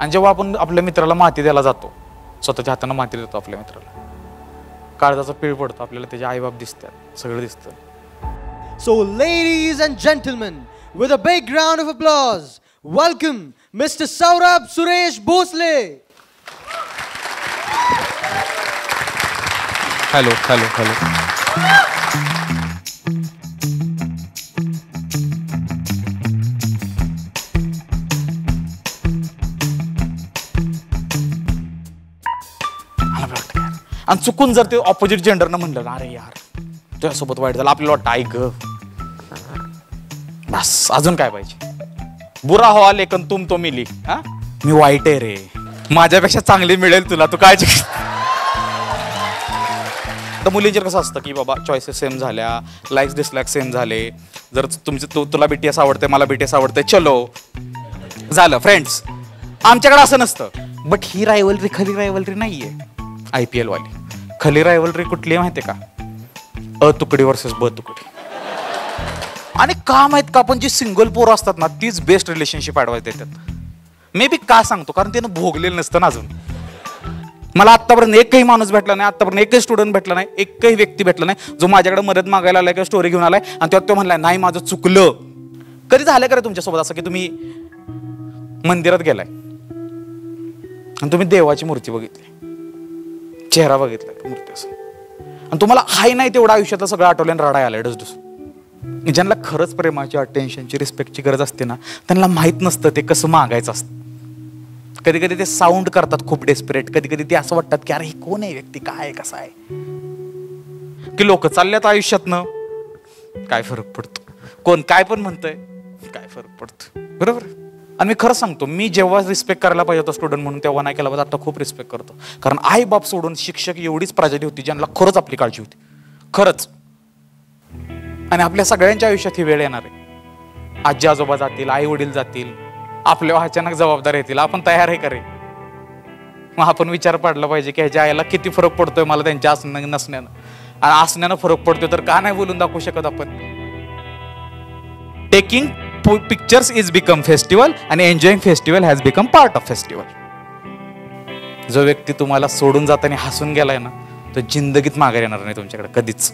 आणि जेव्हा आपण आपल्या मित्राला माती द्यायला जातो स्वतःच्या हाताने माती देतो आपल्या मित्राला काळजाचा पीळ पडतो आपल्याला त्याचे आईबाप दिसतात सगळं दिसतं So, ladies and gentlemen, with a big round of applause, welcome Mr. Saurabh Suresh Bhosle. Hello hello hello आणि चुकून जर ते ऑपोजिट जेंडरनं म्हणलं ना अरे यार तुझ्यासोबत वाईट झालं आपल्याला वाटतं ऐक बस अजून काय पाहिजे? बुरा हो हवा लेखन तुम तो मिली हा? मी वाईट आहे रे. माझ्यापेक्षा चांगली मिळेल तुला तू काळजी तर मुलींचे कसं असतं की बाबा चॉईसेस सेम झाल्या लाईक्स डिसलाईक्स सेम झाले. जर तुमचं तू तुला बी टी एस आवडते मला बी टी एस आवडते चलो. झालं फ्रेंड्स आमच्याकडे असं नसतं. बट ही रायवलरी खरी रायवलरी नाहीये. आय पी एलवाली खाली रायवलरी कुठली आहे माहितीये का? अ तुकडी वर्सेस ब तुकडी. आणि का माहीत का आपण जी सिंगल पोरं असतात ना तीच बेस्ट रिलेशनशिप ऍडवाइस देतात. मे बी का सांगतो कारण त्यानं भोगलेलं नसतं ना अजून. मला आतापर्यंत एकही माणूस भेटला नाही आतापर्यंत एकही स्टुडंट भेटला नाही एकही व्यक्ती भेटला नाही जो माझ्याकडे मदत मागायला आलाय किंवा स्टोरी घेऊन आलाय आणि तेव्हा तो म्हणलाय नाही माझं चुकलं. कधी झालं का रे तुमच्यासोबत असं की तुम्ही मंदिरात गेलाय? आणि तुम्ही देवाची मूर्ती बघितली. चेहरा बघितला मूर्ती असं. आणि तुम्हाला हाय नाही तेवढं आयुष्यातलं सगळं आठवलं आणि रडाय डस डसडूस. ज्यांना खरंच प्रेमाची अटेन्शनची रिस्पेक्टची गरज असते ना त्यांना माहीत नसतं ते कसं मागायचं असतं. कधी कधी ते साऊंड करतात खूप डेस्परेट कधी कधी ते असं वाटतात की अरे हे कोण आहे व्यक्ती? काय आहे? कसा आहे? की लोक चालल्यात आयुष्यातनं. काय फरक पडतो? कोण काय पण म्हणतंय काय फरक पडतो? बरोबर? आहे? आणि मी खरं सांगतो मी जेव्हा रिस्पेक्ट करायला पाहिजे होता स्टुडंट म्हणून तेव्हा नाही केला पाहिजे. आता खूप रिस्पेक्ट करतो. कारण आई बाप सोडून शिक्षक एवढीच प्राजली होती ज्यांना खरंच आपली काळजी होती. खरंच. आणि आपल्या सगळ्यांच्या आयुष्यात ही वेळ येणार आहे. आजी आजोबा जातील आई वडील जातील आपल्यावर अचानक जबाबदार येतील. आपण तयार आहे करे मग आपण विचार पाडला पाहिजे की ह्याच्या आईला किती फरक पडतोय मला त्यांच्या असण्या नसण्यानं. आणि असण्यानं फरक पडतोय तर का नाही बोलून दाखवू शकत आपण? Taking pictures is become festival आणि enjoying festival has become part of festival जो व्यक्ती तुम्हाला सोडून जाताना हसून गेलाय ना तो जिंदगीत माघार येणार नाही तुमच्याकडे कधीच.